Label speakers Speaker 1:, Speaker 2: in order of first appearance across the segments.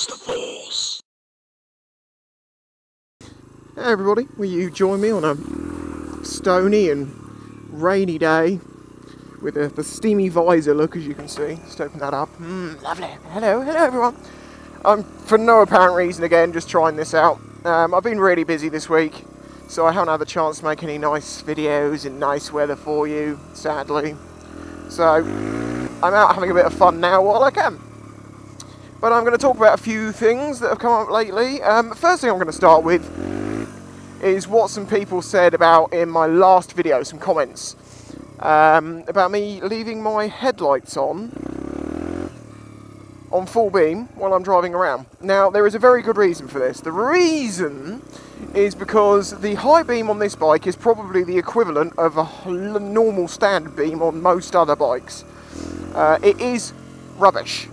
Speaker 1: Use the force.
Speaker 2: Hey everybody, will you join me on a stony and rainy day with a, the steamy visor look as you can see. Just open that up. Mm, lovely. Hello, hello everyone. I'm for no apparent reason again just trying this out. Um, I've been really busy this week, so I haven't had the chance to make any nice videos in nice weather for you, sadly. So I'm out having a bit of fun now while I can. But I'm going to talk about a few things that have come up lately. Um, first thing I'm going to start with is what some people said about in my last video, some comments um, about me leaving my headlights on on full beam while I'm driving around. Now, there is a very good reason for this. The reason is because the high beam on this bike is probably the equivalent of a normal standard beam on most other bikes. Uh, it is rubbish.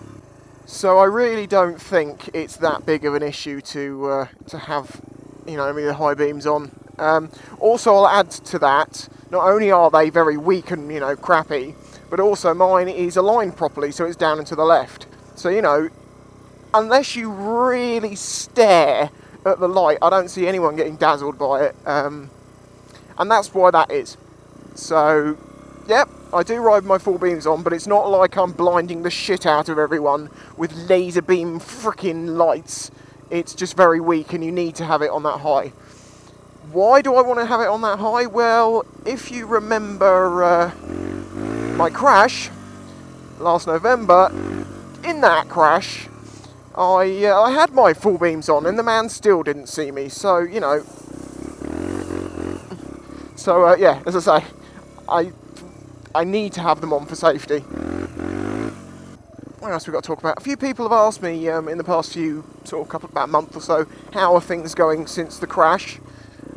Speaker 2: So I really don't think it's that big of an issue to uh, to have, you know, I mean the high beams on. Um, also, I'll add to that. Not only are they very weak and you know crappy, but also mine is aligned properly, so it's down and to the left. So you know, unless you really stare at the light, I don't see anyone getting dazzled by it, um, and that's why that is. So, yep, I do ride my full beams on, but it's not like I'm blinding the shit out of everyone with laser beam freaking lights. It's just very weak and you need to have it on that high. Why do I want to have it on that high? Well, if you remember uh, my crash last November, in that crash, I, uh, I had my full beams on and the man still didn't see me. So, you know. So, uh, yeah, as I say, I I need to have them on for safety. What else have we got to talk about? A few people have asked me um, in the past few, sort of couple, about a month or so, how are things going since the crash?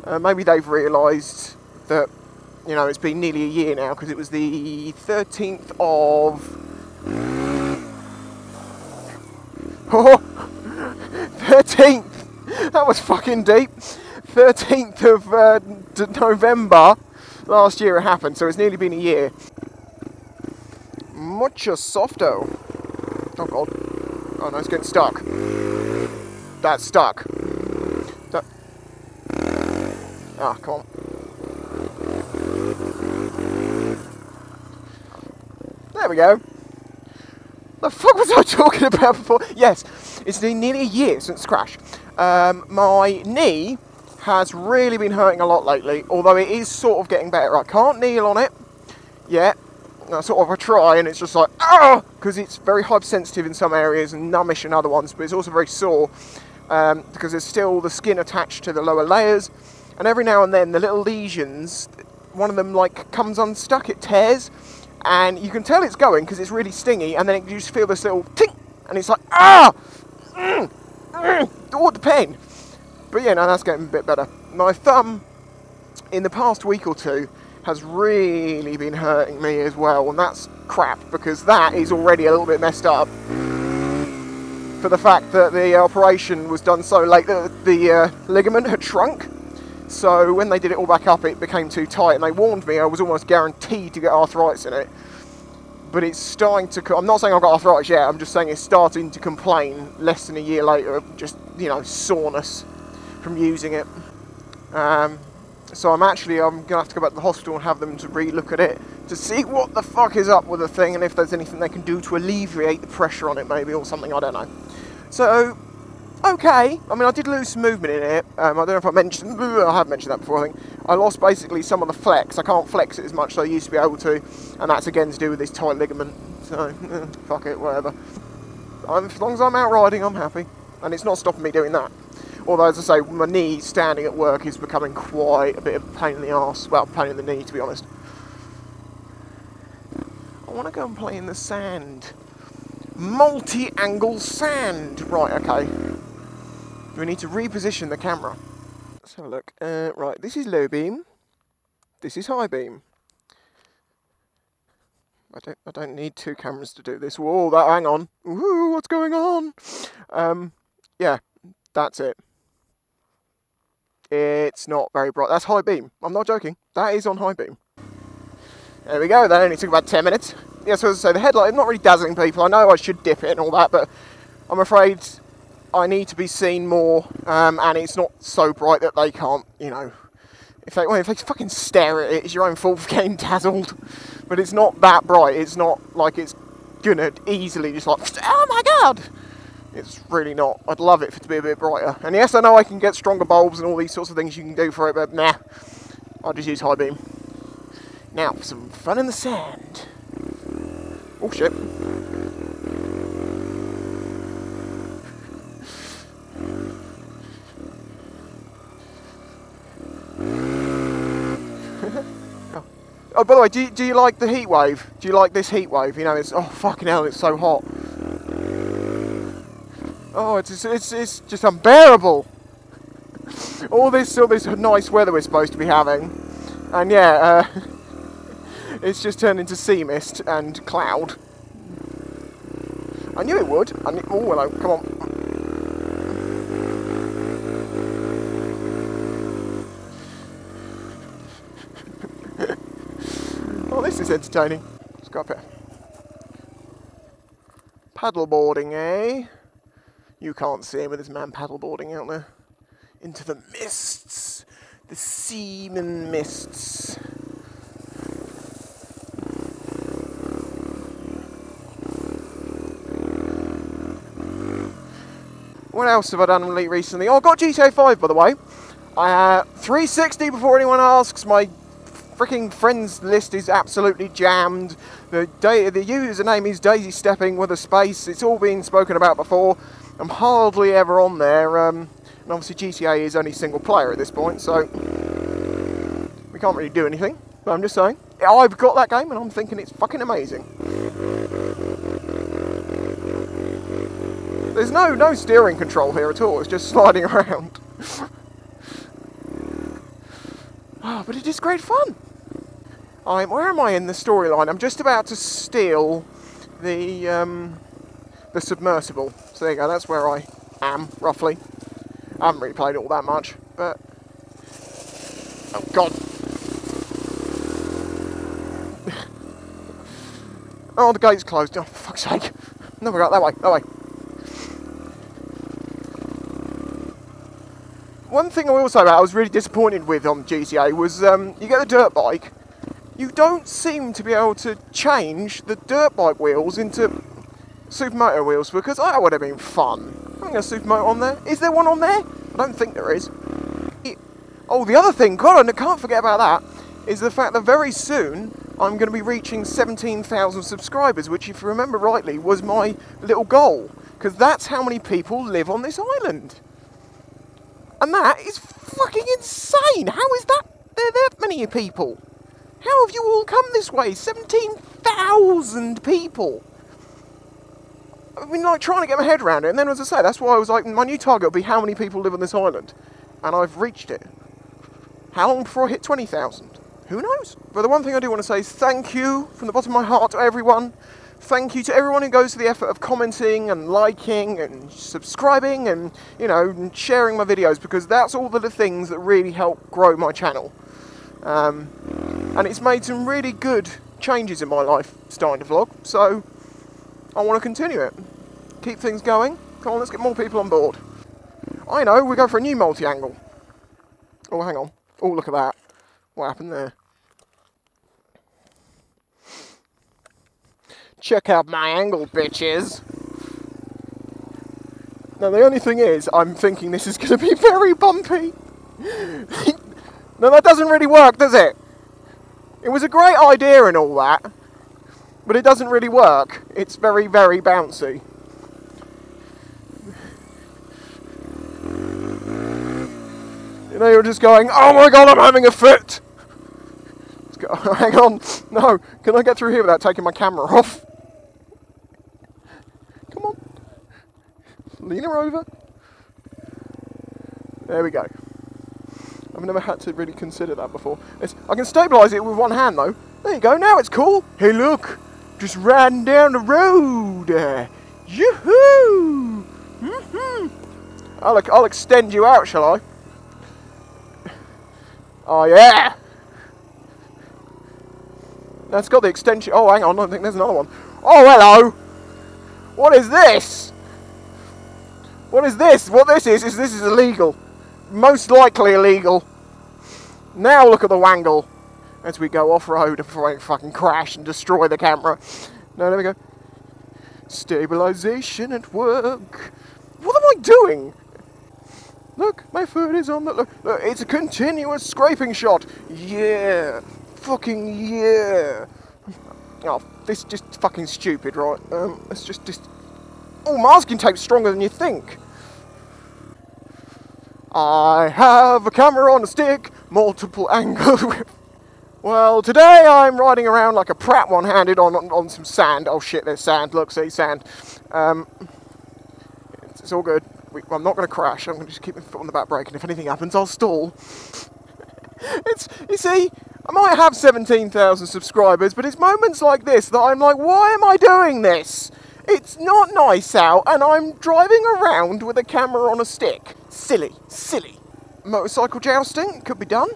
Speaker 2: Uh, maybe they've realised that, you know, it's been nearly a year now because it was the 13th of. Oh, 13th! That was fucking deep. 13th of uh, November last year it happened, so it's nearly been a year. Mucho softo. Oh god. Oh no, it's getting stuck. That's stuck. That... Ah, come on. There we go. The fuck was I talking about before? Yes, it's been nearly a year since crash. Um, my knee has really been hurting a lot lately, although it is sort of getting better. I can't kneel on it yet. I sort of a try, and it's just like, ah, because it's very hypersensitive in some areas and numbish in other ones, but it's also very sore um, because there's still the skin attached to the lower layers, and every now and then the little lesions, one of them like comes unstuck, it tears, and you can tell it's going because it's really stingy, and then it, you just feel this little tink, and it's like, ah, mm, mm, oh, the pain. But yeah, no, that's getting a bit better. My thumb, in the past week or two, has really been hurting me as well, and that's crap because that is already a little bit messed up. For the fact that the operation was done so late that the uh, ligament had shrunk. So when they did it all back up, it became too tight, and they warned me I was almost guaranteed to get arthritis in it. But it's starting to. I'm not saying I've got arthritis yet. I'm just saying it's starting to complain less than a year later of just you know soreness from using it. Um, so I'm actually I'm gonna have to go back to the hospital and have them to re-look at it to see what the fuck is up with the thing and if there's anything they can do to alleviate the pressure on it maybe or something I don't know. So okay, I mean I did lose some movement in it. Um, I don't know if I mentioned I have mentioned that before. I think I lost basically some of the flex. I can't flex it as much as I used to be able to, and that's again to do with this tight ligament. So fuck it, whatever. I'm, as long as I'm out riding, I'm happy, and it's not stopping me doing that. Although, as I say, my knee standing at work is becoming quite a bit of a pain in the ass. Well, pain in the knee, to be honest. I want to go and play in the sand. Multi-angle sand. Right, okay. We need to reposition the camera. Let's have a look. Uh, right, this is low beam. This is high beam. I don't, I don't need two cameras to do this. Whoa, that, hang on. What's going on? Um, yeah, that's it. It's not very bright. That's high beam. I'm not joking. That is on high beam. There we go. That only took about 10 minutes. Yeah, so as I say, the headlight, I'm not really dazzling people. I know I should dip it and all that, but I'm afraid I need to be seen more, um, and it's not so bright that they can't, you know. If they, well, if they fucking stare at it, it's your own fault for getting dazzled. But it's not that bright. It's not like it's gonna easily just like, oh my god! It's really not. I'd love it to be a bit brighter. And yes, I know I can get stronger bulbs and all these sorts of things you can do for it, but nah. I'll just use high beam. Now, for some fun in the sand. Oh shit. Oh, by the way, do you, do you like the heat wave? Do you like this heat wave? You know, it's oh fucking hell, it's so hot. Oh, it's it's it's just unbearable. All this all this nice weather we're supposed to be having, and yeah, uh, it's just turned into sea mist and cloud. I knew it would. I knew, oh hello, come on. Oh, this is entertaining. Let's go up here. Paddleboarding, eh? You can't see him with his man paddleboarding out there. Into the mists. The seaman mists. What else have I done recently? Oh, I got GTA 5, by the way. I uh, 360 before anyone asks. My freaking friends list is absolutely jammed. The, the username is Daisy Stepping with a space. It's all been spoken about before. I'm hardly ever on there. Um, and obviously GTA is only single player at this point, so we can't really do anything. But I'm just saying, I've got that game and I'm thinking it's fucking amazing. There's no no steering control here at all. It's just sliding around. oh, but it is great fun. I'm where am I in the storyline? I'm just about to steal the um, the submersible. So there you go. That's where I am roughly. I haven't really played it all that much, but oh god. oh, the gate's closed. Oh, for fuck's sake! No, we got that way. That way. One thing I will say about I was really disappointed with on GTA was um, you get the dirt bike you don't seem to be able to change the dirt bike wheels into supermoto wheels because that would have been fun. Having a supermoto on there. Is there one on there? I don't think there is. Oh, the other thing, God, I can't forget about that, is the fact that very soon I'm going to be reaching 17,000 subscribers, which, if you remember rightly, was my little goal. Because that's how many people live on this island. And that is fucking insane. How is that there that many people? How have you all come this way? 17,000 people! I've been like trying to get my head around it, and then as I say, that's why I was like, my new target will be how many people live on this island. And I've reached it. How long before I hit 20,000? Who knows? But the one thing I do want to say is thank you from the bottom of my heart to everyone. Thank you to everyone who goes to the effort of commenting and liking and subscribing and, you know, sharing my videos because that's all the things that really help grow my channel. Um, and it's made some really good changes in my life starting to vlog, so I want to continue it. Keep things going. Come on, let's get more people on board. I know, we go for a new multi-angle. Oh, hang on. Oh, look at that. What happened there? Check out my angle, bitches. Now, the only thing is, I'm thinking this is going to be very bumpy. no, that doesn't really work, does it? It was a great idea and all that, but it doesn't really work. It's very, very bouncy. You know, you're just going, oh my god, I'm having a fit! Go, hang on, no, can I get through here without taking my camera off? Come on. Lean her over. There we go. I've never had to really consider that before. It's, I can stabilise it with one hand though. There you go, now it's cool. Hey look, just riding down the road. Uh, yoo-hoo! Mm-hmm. I'll, I'll extend you out, shall I? Oh yeah! That's got the extension. Oh, hang on, I think there's another one. Oh, hello! What is this? What is this? What this is, is this is illegal. Most likely illegal. Now look at the wangle as we go off-road before I fucking crash and destroy the camera. No, there we go. Stabilization at work. What am I doing? Look, my foot is on the... Look, look, it's a continuous scraping shot. Yeah. Fucking yeah. Oh, this is just fucking stupid, right? Um, it's just, just... Oh, masking tape's stronger than you think. I have a camera on a stick, multiple angles. Well, today I'm riding around like a prat one-handed on, on, on some sand. Oh shit, there's sand. Look, see sand. Um, it's, it's all good. We, I'm not going to crash. I'm going to just keep my foot on the back brake, and if anything happens, I'll stall. it's you see, I might have 17,000 subscribers, but it's moments like this that I'm like, why am I doing this? It's not nice out, and I'm driving around with a camera on a stick. Silly, silly. Motorcycle jousting could be done.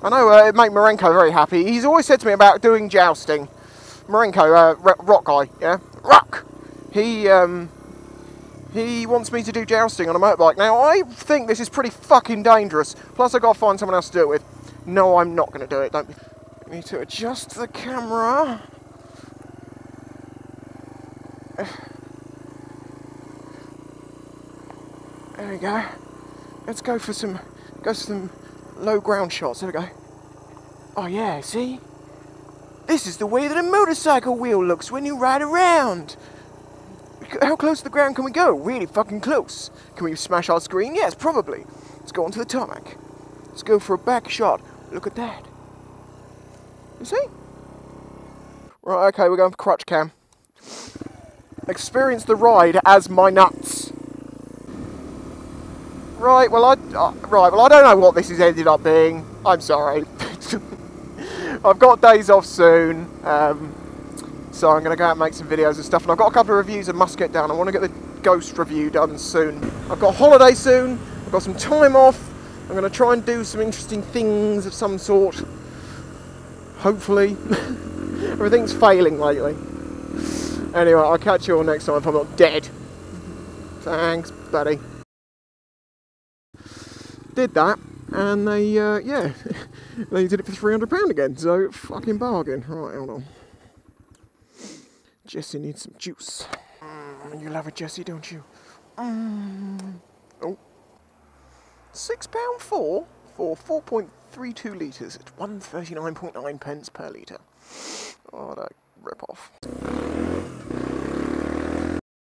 Speaker 2: I know uh, it made Marenko very happy. He's always said to me about doing jousting. Marenko, uh, rock guy, yeah, rock. He um, he wants me to do jousting on a motorbike. Now I think this is pretty fucking dangerous. Plus I've got to find someone else to do it with. No, I'm not going to do it. Don't. Be... I need to adjust the camera. There we go. Let's go for some go for some low ground shots. There we go. Oh yeah, see? This is the way that a motorcycle wheel looks when you ride around. How close to the ground can we go? Really fucking close. Can we smash our screen? Yes, probably. Let's go onto the tarmac. Let's go for a back shot. Look at that. You see? Right, okay, we're going for crutch cam. Experience the ride as my nuts. Right, well I uh, right, well I don't know what this has ended up being. I'm sorry. I've got days off soon, um, so I'm going to go out and make some videos and stuff. And I've got a couple of reviews I must get down. I want to get the Ghost review done soon. I've got a holiday soon. I've got some time off. I'm going to try and do some interesting things of some sort. Hopefully. Everything's failing lately. Anyway, I'll catch you all next time if I'm not dead. Thanks, buddy did that, and they, uh, yeah, they did it for £300 again, so fucking bargain. Right, hold on. Jesse needs some juice. Mm, you love it, Jesse, don't you? Mm. Oh. £6 four for 4.32 litres at 139.9 pence per litre. Oh, that rip off.